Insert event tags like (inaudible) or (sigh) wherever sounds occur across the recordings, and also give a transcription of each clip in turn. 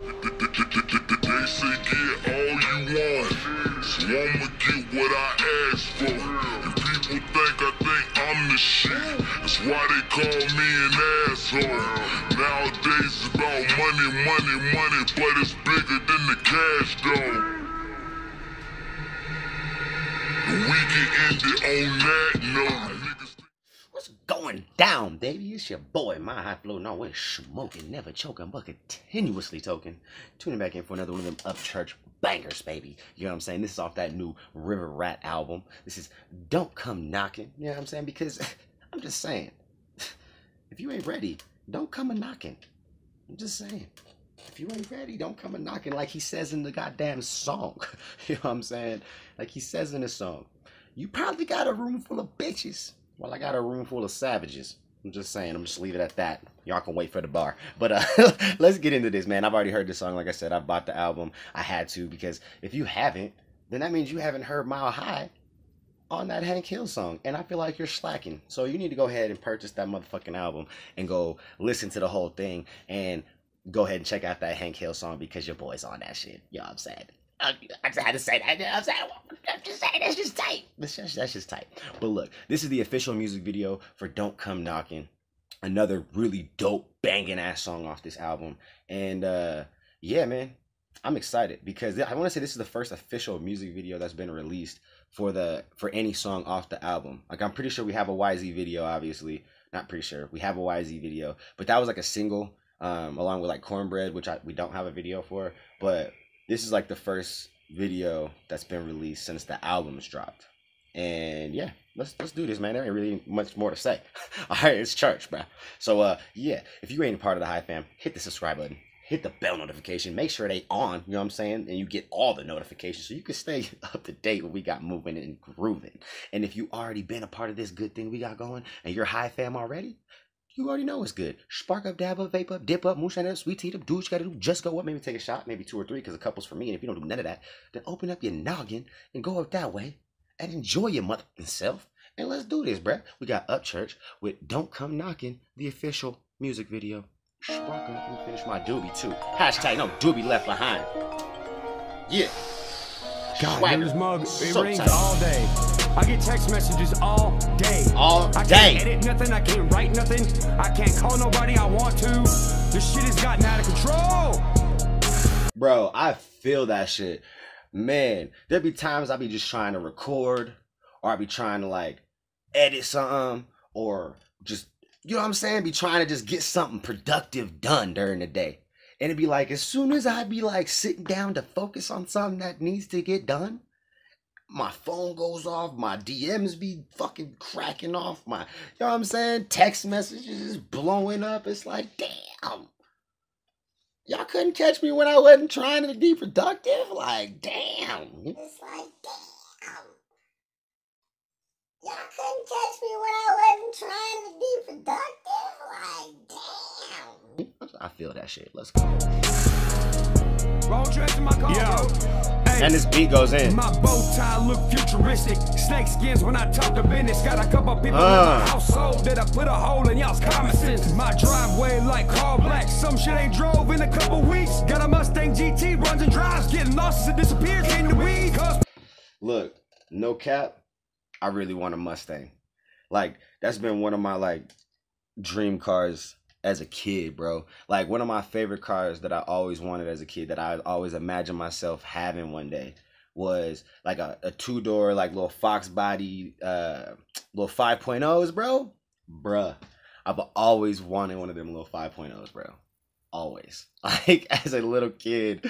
They say get all you want, so I'ma get what I ask for. And people think I think I'm the shit, that's why they call me an asshole. Nowadays it's about money, money, money, but it's bigger than the cash though. And we can end it on that note. Going down, baby? It's your boy, my high flow, no way smoking, never choking, but continuously token. Tuning back in for another one of them Upchurch bangers, baby. You know what I'm saying? This is off that new River Rat album. This is Don't Come Knocking. You know what I'm saying? Because (laughs) I'm just saying, (laughs) if you ain't ready, don't come a knocking. I'm just saying. If you ain't ready, don't come a knocking like he says in the goddamn song. (laughs) You know what I'm saying? Like he says in the song. You probably got a room full of bitches. Well, I got a room full of savages. I'm just saying. I'm just leave it at that. Y'all can wait for the bar. But uh, (laughs) let's get into this, man. I've already heard this song. Like I said, I bought the album. I had to because if you haven't, then that means you haven't heard Mile High on that Hank Hill song. And I feel like you're slacking. So you need to go ahead and purchase that motherfucking album and go listen to the whole thing and go ahead and check out that Hank Hill song because your boy's on that shit. You know what I'm saying? I just had to say that. I'm I'm just saying that's just tight. That's just, that's just tight. But look, this is the official music video for "Don't Come Knocking," another really dope banging ass song off this album. And uh yeah, man, I'm excited because I want to say this is the first official music video that's been released for the for any song off the album. Like I'm pretty sure we have a YZ video, obviously. Not pretty sure we have a YZ video, but that was like a single um along with like Cornbread, which I we don't have a video for, but this is like the first video that's been released since the album's dropped. And yeah, let's let's do this, man. There ain't really much more to say. (laughs) All right, it's church, bro. So uh, yeah, if you ain't a part of the High Fam, hit the subscribe button, hit the bell notification, make sure they on. You know what I'm saying? And you get all the notifications so you can stay (laughs) up to date when we got moving and grooving. And if you already been a part of this good thing we got going, and you're High Fam already, you already know it's good. Spark up, dab up, vape up, dip up, moonshine up, sweet tea up, do what you gotta do. Just go up, maybe take a shot, maybe two or three, because a couple's for me. And if you don't do none of that, then open up your noggin and go up that way and enjoy your motherfucking self. And let's do this, bruh. We got Upchurch with Don't Come Knocking, the official music video. Spark up. Me finish my doobie too. Hashtag no doobie left behind. Yeah. God, Swagger. this mug. It So rings tight. all day. I get text messages all day. All I day. can't edit nothing. I can't write nothing. I can't call nobody I want to. This shit has gotten out of control. Bro, I feel that shit. Man, there be times I be just trying to record or I be trying to like edit something or just you know what I'm saying? Be trying to just get something productive done during the day. And it'd be like as soon as I'd be like sitting down to focus on something that needs to get done, my phone goes off, my DMs be fucking cracking off, my you know what I'm saying? Text messages is blowing up. It's like, damn. Y'all couldn't catch me when I wasn't trying to be productive? Like, damn. It's like, damn. Y'all couldn't catch me when I wasn't trying to be productive? Like, damn. I feel that shit. Let's go. Yo. And this beat goes in. My bow tie look futuristic. Snake skins when I talk to business. Got a couple people Uh. in my household that I put a hole in y'all's common sense. My driveway like car Black. Some shit ain't drove in a couple weeks. Got a Mustang GT, runs and drives, getting lost as it disappears in the weed. Cause Look, no cap. I really want a Mustang. Like, that's been one of my like dream cars as a kid, bro. Like one of my favorite cars that I always wanted as a kid that I always imagined myself having one day was like a, a two door like little fox body uh little 5.0s, bro. Bruh. I've always wanted one of them little 5.0s, bro. Always. (laughs) Like as a little kid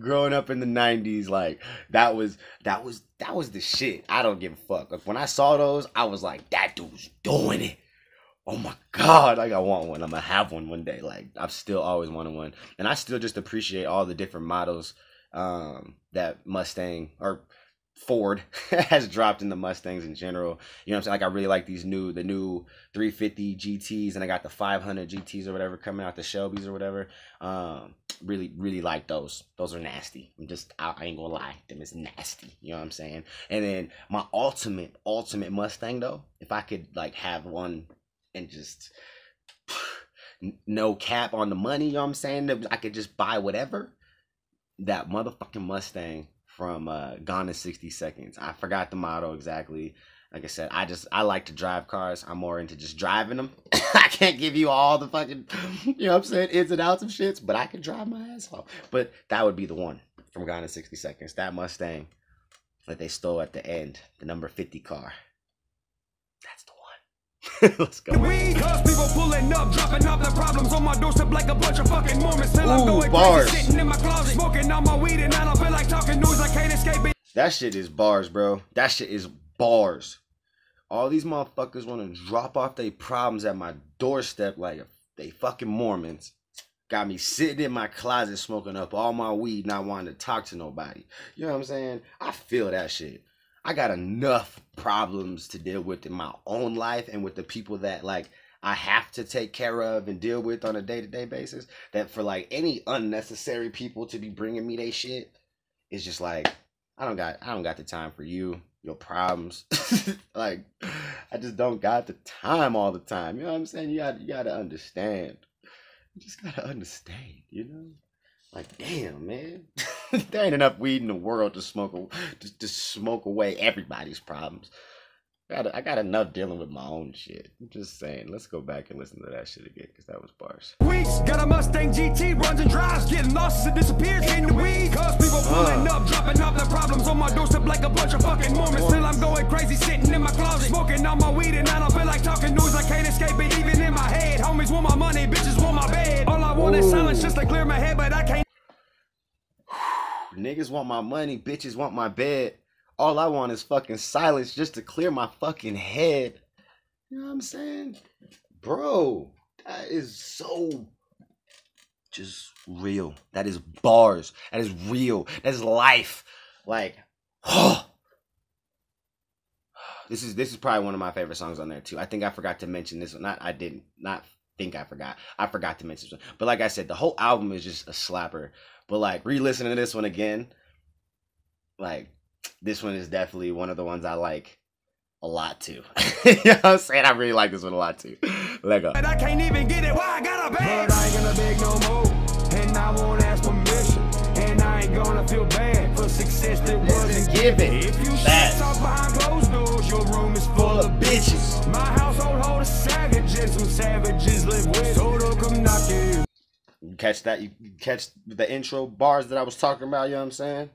growing up in the 90s like that was that was that was the shit. I don't give a fuck. Like when I saw those, I was like that dude's doing it oh my god like i want one i'm gonna have one one day. Like i've still always wanted one. And i still just appreciate all the different models um that mustang or ford (laughs) has dropped in the mustangs in general. You know what i'm saying? Like i really like these new the new 350 gts and i got the 500 gts or whatever coming out the shelbys or whatever. Um really really like those. Those are nasty. I'm just i, I ain't gonna lie them is nasty. You know what i'm saying? And then my ultimate ultimate mustang though if i could like have one and just (sighs) no cap on the money. You know what I'm saying? I could just buy whatever. That motherfucking Mustang from uh, Gone in 60 Seconds. I forgot the motto exactly. Like I said, I just I like to drive cars. I'm more into just driving them. (laughs) I can't give you all the fucking, you know what I'm saying, ins and outs of shits, but I can drive my ass off. But that would be the one from Gone in 60 Seconds. That Mustang that they stole at the end, the number 50 car. That's the. (laughs) Let's go. weed. Cause people pulling up, dropping off their problems on my doorstep like a bunch of fucking Mormons. Till I'm going bars. crazy, sitting in my closet, smoking on my weed, and I don't feel like talking news. I can't escape it. That shit is bars, bro. That shit is bars. All these motherfuckers want to drop off their problems at my doorstep like they fucking Mormons. Got me sitting in my closet smoking up all my weed, not wanting to talk to nobody. You know what I'm saying? I feel that shit. I got enough problems to deal with in my own life and with the people that like I have to take care of and deal with on a day to day basis. That for like any unnecessary people to be bringing me they shit is just like I don't got I don't got the time for you, your problems. (laughs) like I just don't got the time all the time. You know what I'm saying? You got you gotta understand. You just gotta understand, you know? Like damn man. (laughs) there ain't enough weed in the world to smoke a- to, to smoke away everybody's problems. I got, I got enough dealing with my own shit. I'm just saying, let's go back and listen to that shit again, because that was bars. Weeks, got a Mustang GT, runs and drives, getting lost as it disappears in the weeds. Cause people pulling up, dropping off their problems on my doorstep like a bunch of fucking Mormons. Till I'm going crazy, sitting in my closet, smoking on my weed, and I don't feel like talking news. I can't escape it, even in my head. Homies want my money, bitches want my bed. All I want is Ooh. silence just to clear my head, but I can't. (sighs) Niggas want my money, bitches want my bed. All I want is fucking silence just to clear my fucking head. You know what I'm saying? Bro, that is so just real. That is bars. That is real. That is life. Like, (sighs) this is this is probably one of my favorite songs on there too. I think I forgot to mention this one. Not I didn't. Not think I forgot. I forgot to mention this one. But like I said, the whole album is just a slapper. But like re-listening to this one again, like this one is definitely one of the ones I like a lot too. (laughs) you know what I'm saying? I really like this one a lot too. Lego. And I can't even get it. Why I got a bag? But I ain't gonna beg no more. And I won't gonna feel bad for success that wasn't given. If you shit talk behind closed doors, your room is full of bitches. My household hold a savage and some savages live with. So don't come knocking. You catch that? You catch the intro bars that I was talking about, you know what I'm saying?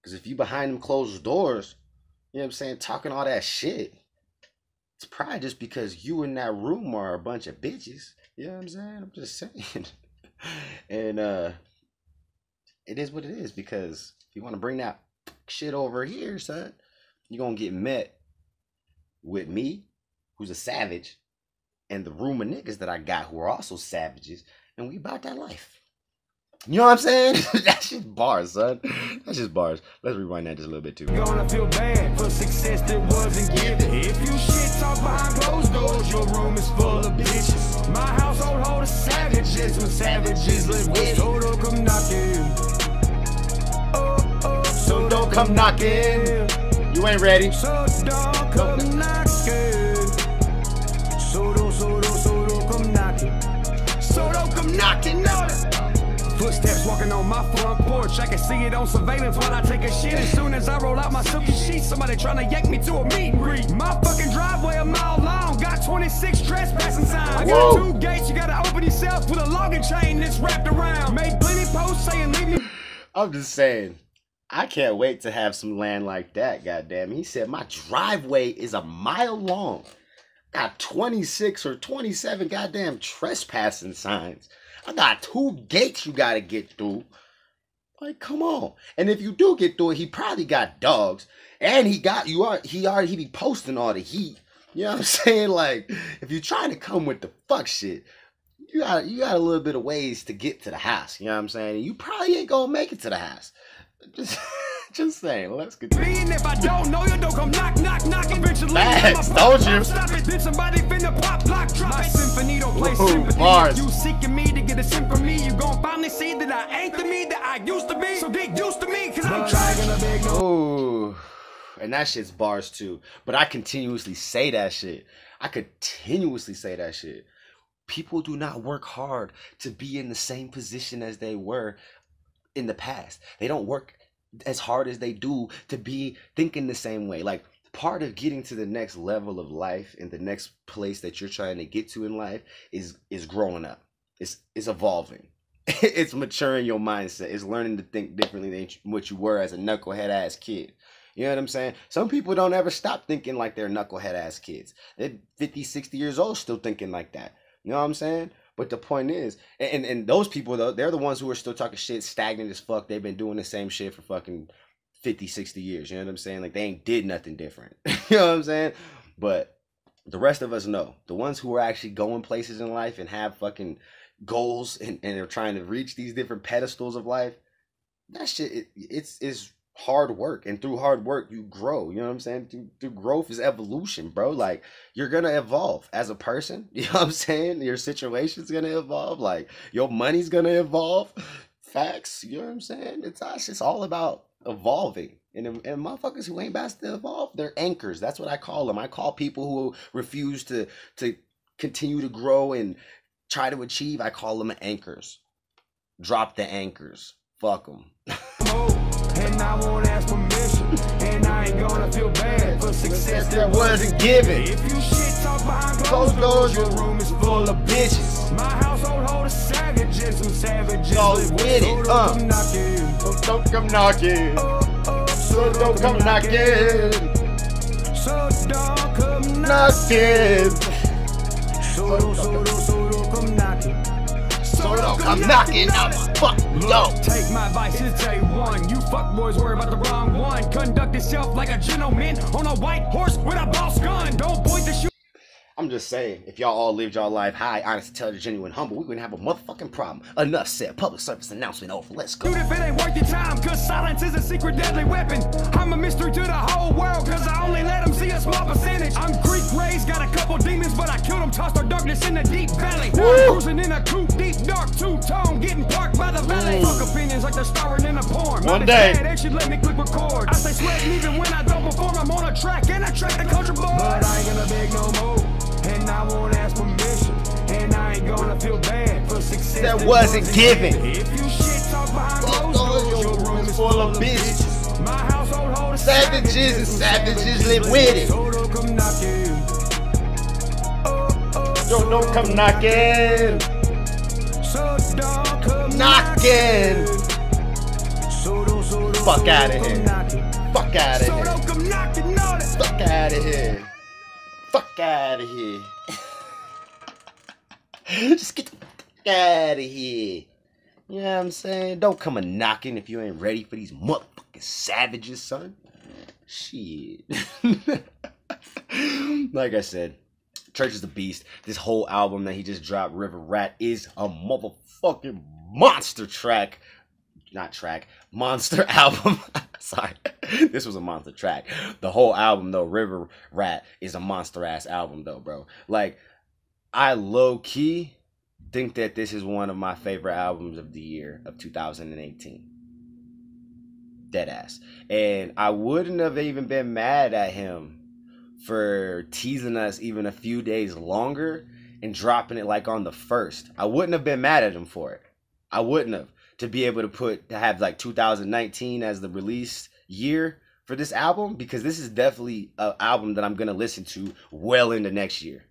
Because if you behind them closed doors, you know what I'm saying, talking all that shit, it's probably just because you in that room are a bunch of bitches. You know what I'm saying? I'm just (laughs) saying. and uh it is what it is because if you want to bring that shit over here, son, you're gonna get met with me, who's a savage, and the room of niggas that I got who are also savages, and we about that life. You know what I'm saying? (laughs) That's just bars, son. That's just bars. Let's rewind that just a little bit too. Gonna feel bad for success that wasn't given. If you shit talk behind closed doors, your room is full of bitches. My household hold a savages when savages live with. So come knocking. Oh, So don't come knocking. You ain't ready. So don't come knocking. So don't, so don't, so don't come knocking. So don't come knocking, no. Footsteps walking on my front porch. I can see it on surveillance while I take a shit. As soon as I roll out my silky sheets, somebody trying to yank me to a meet and greet. My fucking driveway a mile long, got 26 trespassing signs. I got Whoa. two gates, you gotta open yourself with a logging chain that's wrapped around. Made plenty posts saying leave me I'm just saying. I can't wait to have some land like that, goddamn. He said my driveway is a mile long. Got 26 or 27 goddamn trespassing signs. I got two gates you gotta get through. Like, come on. And if you do get through it, he probably got dogs. And he got you are he already he be posting all the heat. You know what I'm (laughs) saying? Like, if you're trying to come with the fuck shit, you got you got a little bit of ways to get to the house. You know what I'm saying? You probably ain't gonna make it to the house. Just, (laughs) just saying. Let's continue. Me and if I don't know you, don't come knock, knock, knock. Eventually, Facts, I'ma told you. pop, Stop it, then somebody finna pop, lock, drop My symphony don't play Whoa, sympathy. bars. You seeking me to get a sim from me, you gon' finally see that I ain't the me that I used to be. So get used to me, cause I'm trying to beg no Ooh, and that shit's bars too. But I continuously say that shit. I continuously say that shit. people do not work hard to be in the same position as they were in the past. They don't work as hard as they do to be thinking the same way. Like part of getting to the next level of life and the next place that you're trying to get to in life is is growing up. It's it's evolving. (laughs) it's maturing your mindset. It's learning to think differently than what you were as a knucklehead ass kid. You know what I'm saying? Some people don't ever stop thinking like they're knucklehead ass kids. They're 50, 60 years old still thinking like that. You know what I'm saying? But the point is, and, and those people though, they're the ones who are still talking shit, stagnant as fuck. They've been doing the same shit for fucking 50, 60 years. You know what I'm saying? Like they ain't did nothing different. (laughs) you know what I'm saying? But the rest of us know. The ones who are actually going places in life and have fucking goals and, and are trying to reach these different pedestals of life, that shit it, it's is hard work and through hard work you grow you know what i'm saying? Through, through growth is evolution bro like you're gonna evolve as a person (laughs) you know what i'm saying? Your situation's gonna evolve like your money's gonna evolve. Facts you know what i'm saying? It's it's all about evolving and, and motherfuckers who ain't about to evolve they're anchors that's what i call them i call people who refuse to to continue to grow and try to achieve i call them anchors. Drop the anchors. Fuck them (laughs) and I won't ask permission. And I ain't gonna feel bad for success that wasn't given. If you shit talk behind Closed doors, your room is full of bitches. My household hold a savage and some savages. Live with it, so uh. don't come knocking. So don't come knocking. So don't come knocking. So don't come knocking. Come knocking. out my fuck yo. Take my advice, it's day one. You fuckboys worry about the wrong one. Conduct yourself like a gentleman on a white horse with a boss gun. Don't point the shoe. I'm just saying, if y'all all lived y'all life high, honest, intelligent, genuine, humble, we wouldn't have a motherfucking problem. Enough said. Public service announcement over. Let's go. Dude, if it ain't worth your time, cause silence is a secret deadly weapon. I'm a mystery to the whole world, cause I only let them see a small percentage. I'm Greek raised, got a couple demons, but I killed them, tossed their darkness in the deep valley. Now I'm cruising in a coupe, deep dark two-tone, getting parked by the valley. Mm. Fuck opinions like they're starring in a porn. One Mama day. said They should let me click record. I stay sweating even when I don't perform. I'm on a track and I track the culture board. But I ain't gonna beg no more, and I won't ask permission. And I ain't gonna feel bad for success That wasn't given. If you shit talk behind Closed closed doors, doors, your room is full of bitches. My household hold a Savages and savages live with it. Don't come knocking. Yo, don't come knocking. So don't come Knocking. So don't, so don't, Fuck outta don't here. Fuck out of So here. don't come knocking, Fuck out of here. Fuck out of here. (laughs) Just get the fuck out of here. You know what I'm saying? Don't come a knocking if you ain't ready for these motherfucking savages, son. Shit. (laughs) like I said, Church is the Beast. This whole album that he just dropped, River Rat, is a motherfucking monster track. Not track, monster (laughs) album. Sorry, this was a monster track. The whole album, though, River Rat, is a monster ass album, though, bro. Like, I low key think that this is one of my favorite albums of the year of 2018. Dead ass. And I wouldn't have even been mad at him for teasing us even a few days longer and dropping it like on the first. I wouldn't have been mad at him for it. I wouldn't have to be able to put to have like 2019 as the release year for this album because this is definitely an album that I'm gonna listen to well into next year.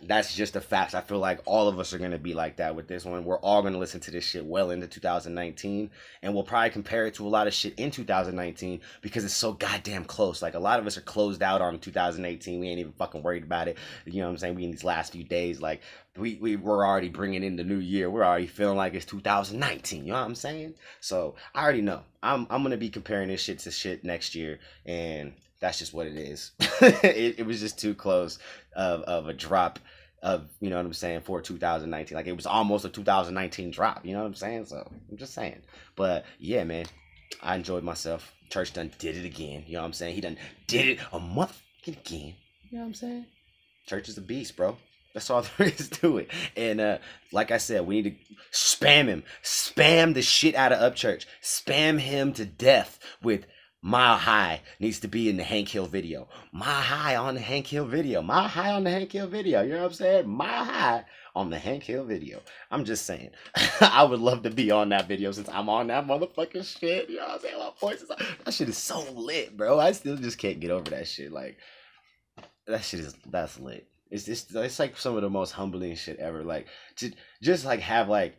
That's just a fact. I feel like all of us are gonna be like that with this one. We're all gonna listen to this shit well into 2019, and we'll probably compare it to a lot of shit in 2019 because it's so goddamn close. Like a lot of us are closed out on 2018. We ain't even fucking worried about it. You know what I'm saying? We in these last few days, like we we we're already bringing in the new year. We're already feeling like it's 2019. You know what I'm saying? So I already know. I'm I'm gonna be comparing this shit to shit next year, and that's just what it is. (laughs) it, it was just too close of of a drop of you know what I'm saying for 2019. Like it was almost a 2019 drop. You know what I'm saying? So I'm just saying. But yeah, man, I enjoyed myself. Church done did it again. You know what I'm saying? He done did it a month again. You know what I'm saying? Church is a beast, bro. That's all (laughs) there is to it. And uh, like I said, we need to spam him, spam the shit out of Upchurch, spam him to death with Mile High needs to be in the Hank Hill video. Mile High on the Hank Hill video. Mile High on the Hank Hill video. You know what I'm saying? Mile High on the Hank Hill video. I'm just saying. (laughs) I would love to be on that video since I'm on that motherfucking shit. You know what I'm saying? My voice is that shit is so lit, bro. I still just can't get over that shit. Like that shit is that's lit. It's just it's like some of the most humbling shit ever. Like just just like have like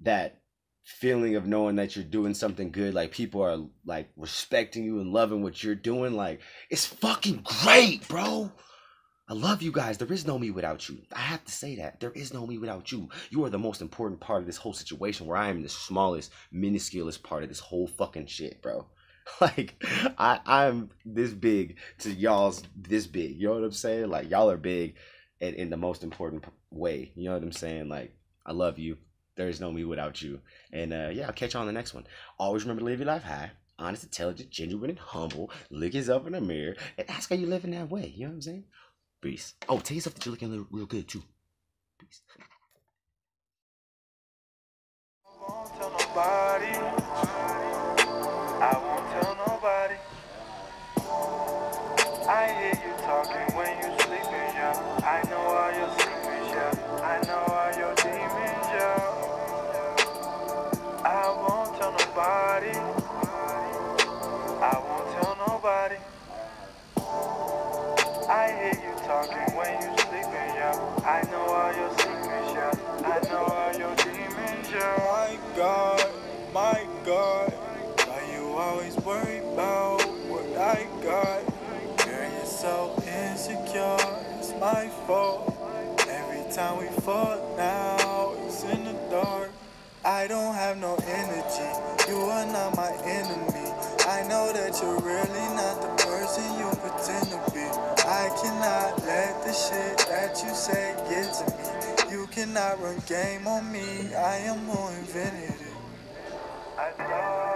that feeling of knowing that you're doing something good like people are like respecting you and loving what you're doing like it's fucking great bro. I love you guys. There is no me without you. I have to say that. There is no me without you. You are the most important part of this whole situation where i am the smallest minusculest part of this whole fucking shit bro. (laughs) Like i i'm this big to y'all's this big. You know what i'm saying? Like y'all are big in, in the most important way. You know what i'm saying? Like i love you there is no me without you. And uh, yeah, I'll catch you on the next one. Always remember to live your life high, honest, intelligent, genuine, and humble. Look yourself in the mirror and ask how you living that way. You know what I'm saying? Peace. Oh, tell yourself that you're looking real, good too. Peace. About what I got? Girl, you're so insecure, it's my fault. Every time we fall now, it's in the dark. I don't have no energy, you are not my enemy. I know that you're really not the person you pretend to be. I cannot let the shit that you say get to me. You cannot run game on me, I am who invented. I